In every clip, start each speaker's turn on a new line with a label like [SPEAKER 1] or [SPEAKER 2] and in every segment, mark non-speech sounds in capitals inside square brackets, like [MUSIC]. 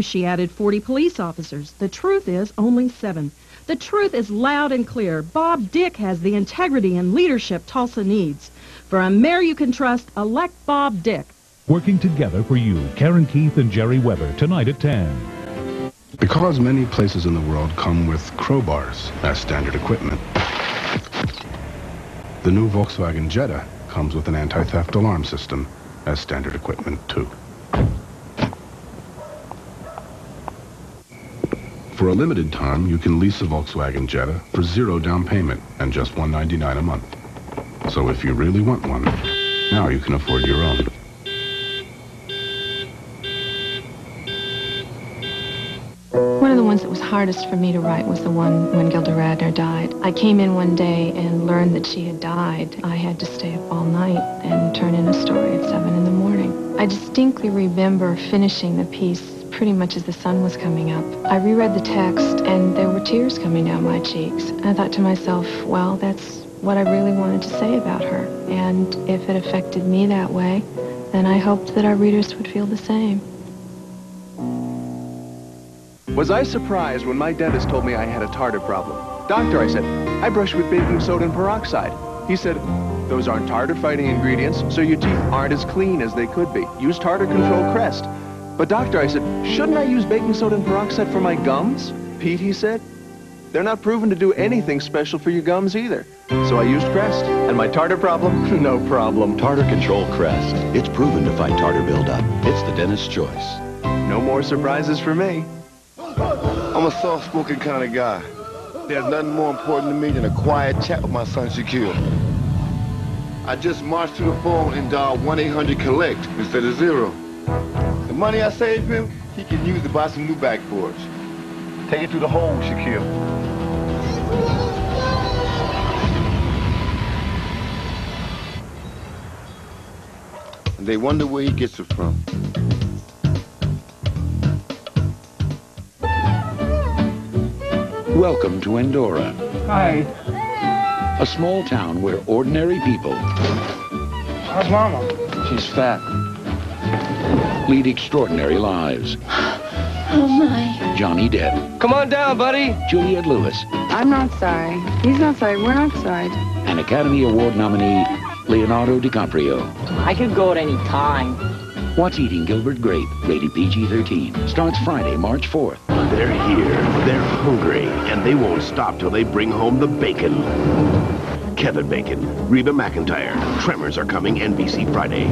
[SPEAKER 1] She added 40 police officers. The truth is only seven. The truth is loud and clear. Bob Dick has the integrity and leadership Tulsa needs. For a mayor you can trust, elect Bob Dick.
[SPEAKER 2] Working together for you, Karen Keith and Jerry Weber, tonight at 10.
[SPEAKER 3] Because many places in the world come with crowbars as standard equipment, the new Volkswagen Jetta comes with an anti-theft alarm system as standard equipment too. For a limited time, you can lease a Volkswagen Jetta for zero down payment and just 199 a month. So if you really want one, now you can afford your own.
[SPEAKER 4] One of the ones that was hardest for me to write was the one when Gilda Radner died. I came in one day and learned that she had died. I had to stay up all night and turn in a story at 7 in the morning. I distinctly remember finishing the piece pretty much as the sun was coming up. I reread the text and there were tears coming down my cheeks. I thought to myself, well, that's what I really wanted to say about her. And if it affected me that way, then I hoped that our readers would feel the same.
[SPEAKER 5] Was I surprised when my dentist told me I had a tartar problem? Doctor, I said, I brush with baking soda and peroxide. He said, those aren't tartar-fighting ingredients, so your teeth aren't as clean as they could be. Use Tartar Control Crest. But doctor, I said, shouldn't I use baking soda and peroxide for my gums? Pete, he said, they're not proven to do anything special for your gums either. So I used Crest. And my tartar problem? [LAUGHS] no problem.
[SPEAKER 6] Tartar Control Crest. It's proven to fight tartar buildup. It's the dentist's choice.
[SPEAKER 5] No more surprises for me.
[SPEAKER 7] I'm a soft-spoken kind of guy. There's nothing more important to me than a quiet chat with my son Shaquille. I just marched to the phone and dialed 1-800-COLLECT instead of zero. The money I saved him, he can use to buy some new backboards. Take it through the hole, Shaquille. And they wonder where he gets it from.
[SPEAKER 6] Welcome to Endora.
[SPEAKER 8] Hi.
[SPEAKER 6] A small town where ordinary people...
[SPEAKER 8] How's Mama?
[SPEAKER 6] She's fat. Lead extraordinary lives.
[SPEAKER 9] Oh, my.
[SPEAKER 6] Johnny Depp.
[SPEAKER 5] Come on down, buddy.
[SPEAKER 6] Juliette Lewis.
[SPEAKER 10] I'm not sorry. He's not sorry. We're not sorry.
[SPEAKER 6] And Academy Award nominee Leonardo DiCaprio.
[SPEAKER 11] I could go at any time.
[SPEAKER 6] What's Eating Gilbert Grape, rated PG-13. Starts Friday, March 4th.
[SPEAKER 12] They're here, they're hungry, and they won't stop till they bring home the bacon. Kevin Bacon, Reba McEntire, Tremors are coming NBC Friday.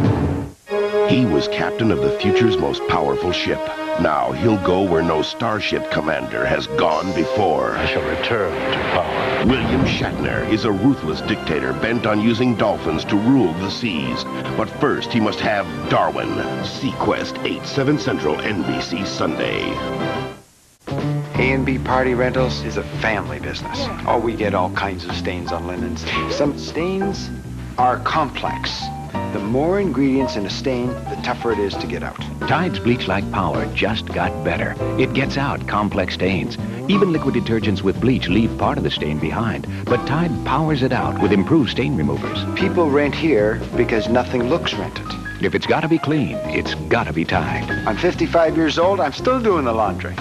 [SPEAKER 12] He was captain of the future's most powerful ship. Now he'll go where no starship commander has gone before.
[SPEAKER 13] I shall return to power.
[SPEAKER 12] William Shatner is a ruthless dictator bent on using dolphins to rule the seas. But first he must have Darwin. SeaQuest 8, 7 Central, NBC Sunday.
[SPEAKER 14] A&B Party Rentals is a family business. Oh, we get all kinds of stains on linens. Some stains are complex. The more ingredients in a stain, the tougher it is to get out.
[SPEAKER 15] Tide's bleach-like power just got better. It gets out complex stains. Even liquid detergents with bleach leave part of the stain behind, but Tide powers it out with improved stain removers.
[SPEAKER 14] People rent here because nothing looks rented.
[SPEAKER 15] If it's got to be clean, it's got to be Tide.
[SPEAKER 14] I'm 55 years old. I'm still doing the laundry.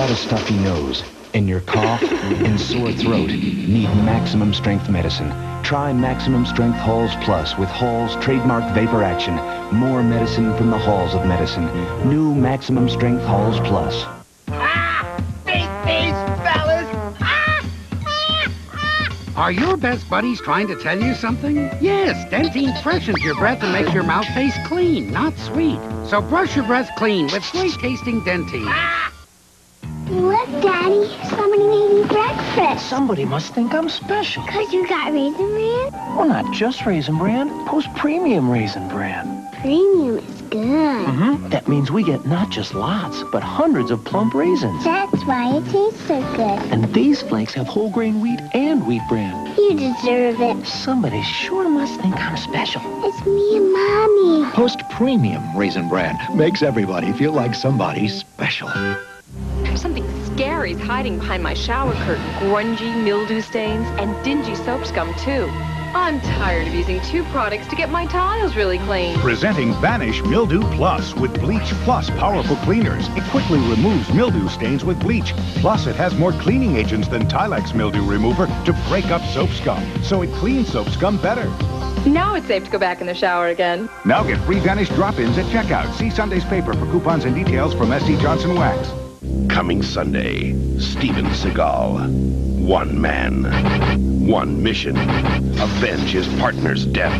[SPEAKER 16] Got a stuffy nose, and your cough and sore throat need maximum strength medicine. Try Maximum Strength Halls Plus with Hall's trademark vapor action. More medicine from the halls of medicine. New Maximum Strength Halls Plus.
[SPEAKER 17] Ah, ah, ah, Are your best buddies trying to tell you something? Yes, Dentyne freshens your breath and makes your mouth taste clean, not sweet. So brush your breath clean with sweet-tasting Dentyne.
[SPEAKER 9] Look, Daddy, somebody made me breakfast.
[SPEAKER 8] Somebody must think I'm special.
[SPEAKER 9] Because you got Raisin Bran?
[SPEAKER 8] Well, not just Raisin Bran. Post Premium Raisin Bran.
[SPEAKER 9] Premium is
[SPEAKER 18] good.
[SPEAKER 9] Mm-hmm. That means we get not just lots, but hundreds of plump raisins.
[SPEAKER 18] That's why it tastes so good.
[SPEAKER 9] And these flakes have whole grain wheat and wheat bran.
[SPEAKER 18] You deserve it.
[SPEAKER 9] Somebody sure must think I'm special.
[SPEAKER 18] It's me and Mommy.
[SPEAKER 19] Post Premium Raisin Bran makes everybody feel like somebody special.
[SPEAKER 20] Scary's hiding behind my shower curtain. Grungy mildew stains and dingy soap scum, too. I'm tired of using two products to get my tiles really clean.
[SPEAKER 21] Presenting Vanish Mildew Plus with Bleach Plus powerful cleaners. It quickly removes mildew stains with bleach. Plus, it has more cleaning agents than Tilex Mildew Remover to break up soap scum, so it cleans soap scum better.
[SPEAKER 20] Now it's safe to go back in the shower again.
[SPEAKER 21] Now get free Vanish drop-ins at checkout. See Sunday's paper for coupons and details from S.C. Johnson Wax.
[SPEAKER 12] Coming Sunday, Steven Seagal. One man, one mission. Avenge his partner's death.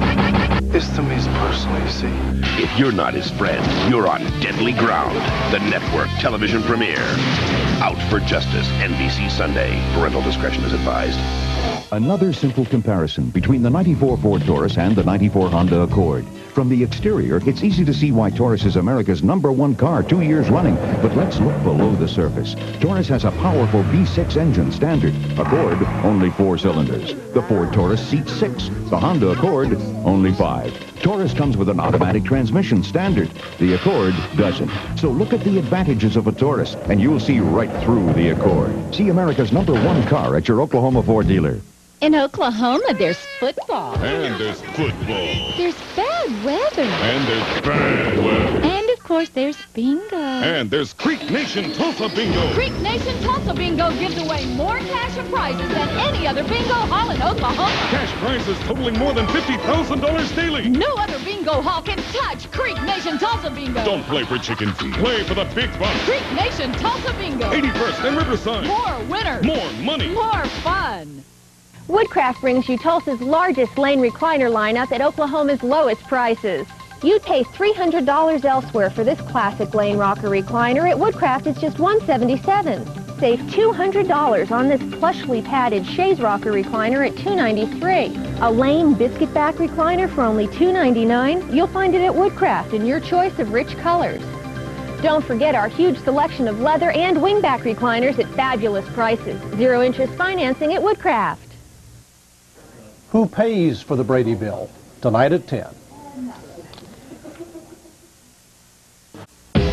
[SPEAKER 22] It's to me personal, you see.
[SPEAKER 12] If you're not his friend, you're on deadly ground. The network television premiere. Out for Justice, NBC Sunday. Parental discretion is advised.
[SPEAKER 21] Another simple comparison between the 94 Ford Taurus and the 94 Honda Accord. From the exterior, it's easy to see why Taurus is America's number one car two years running. But let's look below the surface. Taurus has a powerful V6 engine standard. Accord, only four cylinders. The Ford Taurus seats six. The Honda Accord, only five. Taurus comes with an automatic transmission standard. The Accord doesn't. So look at the advantages of a Taurus, and you'll see right through the Accord. See America's number one car at your Oklahoma Ford dealer.
[SPEAKER 1] In Oklahoma, there's football.
[SPEAKER 6] And there's football.
[SPEAKER 1] There's bad weather.
[SPEAKER 6] And there's bad weather.
[SPEAKER 1] And, of course, there's bingo.
[SPEAKER 6] And there's Creek Nation Tulsa Bingo.
[SPEAKER 23] Creek Nation Tulsa Bingo gives away more cash and prizes than any other bingo hall in Oklahoma.
[SPEAKER 6] Cash prizes totaling more than $50,000 daily.
[SPEAKER 23] No other bingo hall can touch Creek Nation Tulsa Bingo.
[SPEAKER 6] Don't play for chicken feed. Play for the big bucks.
[SPEAKER 23] Creek Nation Tulsa Bingo.
[SPEAKER 6] 81st and Riverside.
[SPEAKER 23] More winners.
[SPEAKER 6] More money.
[SPEAKER 23] More fun.
[SPEAKER 24] Woodcraft brings you Tulsa's largest lane recliner lineup at Oklahoma's lowest prices. You'd pay $300 elsewhere for this classic lane rocker recliner. At Woodcraft, it's just 177. Save $200 on this plushly padded chaise rocker recliner at 293. A lane biscuit back recliner for only 299. You'll find it at Woodcraft in your choice of rich colors. Don't forget our huge selection of leather and wingback recliners at fabulous prices. Zero interest financing at Woodcraft.
[SPEAKER 25] Who pays for the Brady Bill? Tonight at 10.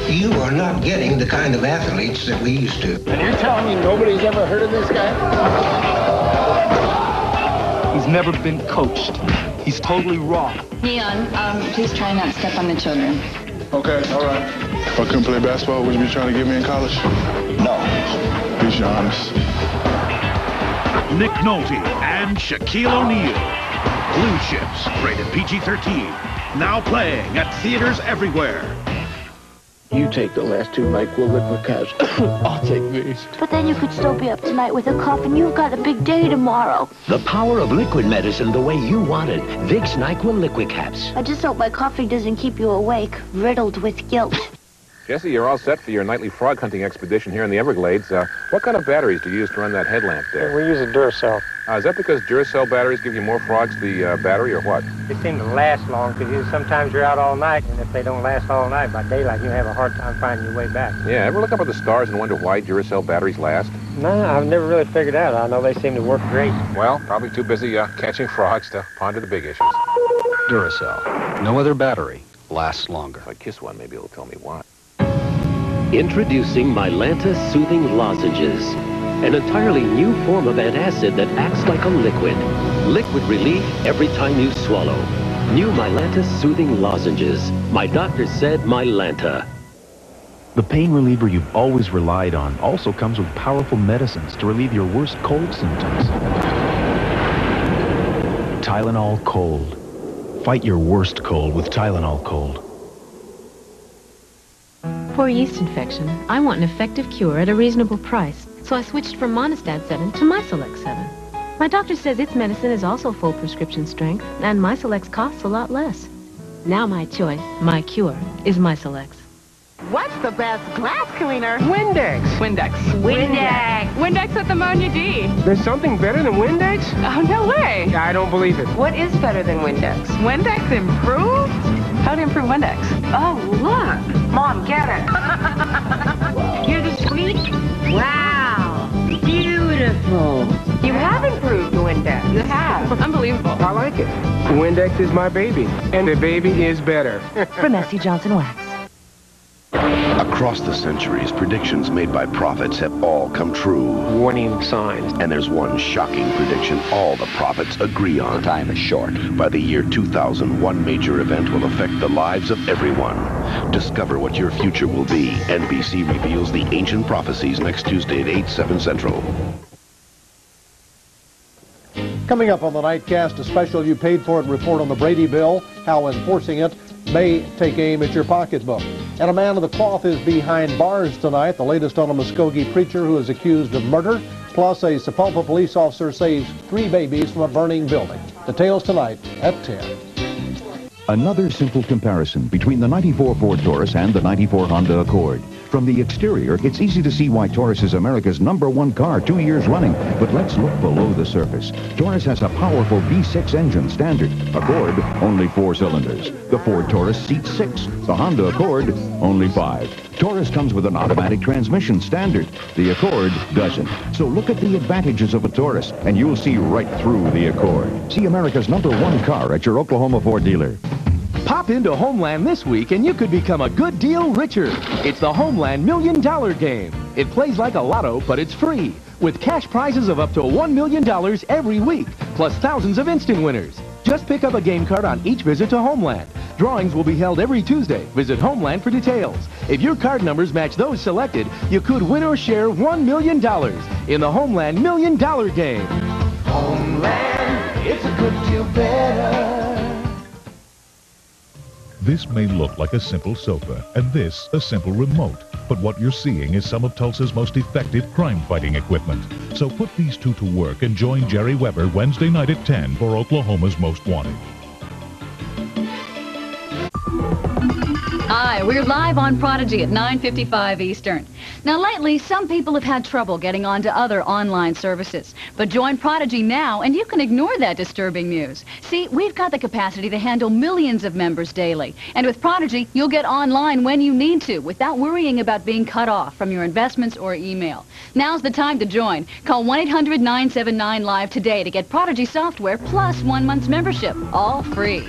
[SPEAKER 17] You are not getting the kind of athletes that we used to.
[SPEAKER 26] And you're telling me nobody's ever heard of this guy?
[SPEAKER 27] He's never been coached. He's totally raw.
[SPEAKER 28] Neon, um, please try not to step on the children.
[SPEAKER 29] Okay, all right. If I couldn't play basketball, would you be trying to get me in college?
[SPEAKER 22] No.
[SPEAKER 29] Be honest.
[SPEAKER 21] Nick Nolte and Shaquille O'Neal. Blue Chips, rated PG-13. Now playing at theaters everywhere.
[SPEAKER 26] You take the last two NyQuil liquid caps. I'll take these.
[SPEAKER 18] But then you could still be up tonight with a cough, and you've got a big day tomorrow.
[SPEAKER 30] The power of liquid medicine the way you want it. Vicks NyQuil Liquid Caps.
[SPEAKER 18] I just hope my coffee doesn't keep you awake, riddled with guilt. [LAUGHS]
[SPEAKER 31] Jesse, you're all set for your nightly frog hunting expedition here in the Everglades. Uh, what kind of batteries do you use to run that headlamp there?
[SPEAKER 32] We use a Duracell.
[SPEAKER 31] Uh, is that because Duracell batteries give you more frogs the uh, battery or what?
[SPEAKER 32] They seem to last long because sometimes you're out all night, and if they don't last all night, by daylight you have a hard time finding your way back.
[SPEAKER 31] Yeah, ever look up at the stars and wonder why Duracell batteries last?
[SPEAKER 32] No, I've never really figured out. I know they seem to work great.
[SPEAKER 31] Well, probably too busy uh, catching frogs to ponder the big issues.
[SPEAKER 33] Duracell. No other battery lasts longer.
[SPEAKER 31] If I kiss one, maybe it'll tell me why.
[SPEAKER 34] Introducing Mylanta Soothing Lozenges, an entirely new form of antacid that acts like a liquid. Liquid relief every time you swallow. New Mylanta Soothing Lozenges. My doctor said Mylanta.
[SPEAKER 16] The pain reliever you've always relied on also comes with powerful medicines to relieve your worst cold symptoms. Tylenol Cold. Fight your worst cold with Tylenol Cold.
[SPEAKER 35] For yeast infection, I want an effective cure at a reasonable price, so I switched from Monistat 7 to Mycelex 7. My doctor says its medicine is also full prescription strength, and Mycelex costs a lot less. Now my choice, my cure, is Mycelex.
[SPEAKER 10] What's the best glass cleaner?
[SPEAKER 32] Windex.
[SPEAKER 10] Windex. Windex.
[SPEAKER 23] Windex with ammonia D.
[SPEAKER 32] There's something better than Windex?
[SPEAKER 23] Oh, no way.
[SPEAKER 32] I don't believe it.
[SPEAKER 10] What is better than Windex?
[SPEAKER 23] Windex improved?
[SPEAKER 36] How to improve Windex.
[SPEAKER 10] Oh, look. Mom, get it. [LAUGHS] You hear the squeak? Wow. Beautiful. You have improved Windex. You have.
[SPEAKER 36] Unbelievable.
[SPEAKER 22] I like it. Windex is my baby, and the baby is better.
[SPEAKER 36] From S.C. Johnson Wax.
[SPEAKER 37] Across the centuries, predictions made by prophets have all come true.
[SPEAKER 22] Warning signs.
[SPEAKER 37] And there's one shocking prediction all the prophets agree on.
[SPEAKER 6] The time is short.
[SPEAKER 37] By the year 2000, one major event will affect the lives of everyone. Discover what your future will be. NBC reveals the ancient prophecies next Tuesday at 8, 7 Central.
[SPEAKER 25] Coming up on the Nightcast, a special You Paid For It report on the Brady Bill, how enforcing it may take aim at your pocketbook. And a man of the cloth is behind bars tonight, the latest on a Muskogee preacher who is accused of murder, plus a Sapulpa police officer saves three babies from a burning building. Details tonight at 10.
[SPEAKER 21] Another simple comparison between the 94 Ford Taurus and the 94 Honda Accord. From the exterior, it's easy to see why Taurus is America's number one car two years running. But let's look below the surface. Taurus has a powerful V6 engine standard. Accord, only four cylinders. The Ford Taurus seats six. The Honda Accord, only five. Taurus comes with an automatic transmission standard. The Accord doesn't. So look at the advantages of a Taurus, and you'll see right through the Accord. See America's number one car at your Oklahoma Ford dealer.
[SPEAKER 5] Pop into Homeland this week and you could become a good deal richer. It's the Homeland Million Dollar Game. It plays like a lotto, but it's free. With cash prizes of up to $1 million every week, plus thousands of instant winners. Just pick up a game card on each visit to Homeland. Drawings will be held every Tuesday. Visit Homeland for details. If your card numbers match those selected, you could win or share $1 million in the Homeland Million Dollar Game.
[SPEAKER 38] Homeland, it's a good deal better.
[SPEAKER 2] This may look like a simple sofa, and this a simple remote. But what you're seeing is some of Tulsa's most effective crime-fighting equipment. So put these two to work and join Jerry Weber Wednesday night at 10 for Oklahoma's Most Wanted.
[SPEAKER 36] Hi, we're live on Prodigy at 9.55 Eastern. Now, lately, some people have had trouble getting onto other online services. But join Prodigy now, and you can ignore that disturbing news. See, we've got the capacity to handle millions of members daily. And with Prodigy, you'll get online when you need to, without worrying about being cut off from your investments or email. Now's the time to join. Call 1-800-979-LIVE today to get Prodigy software plus one month's membership, all free.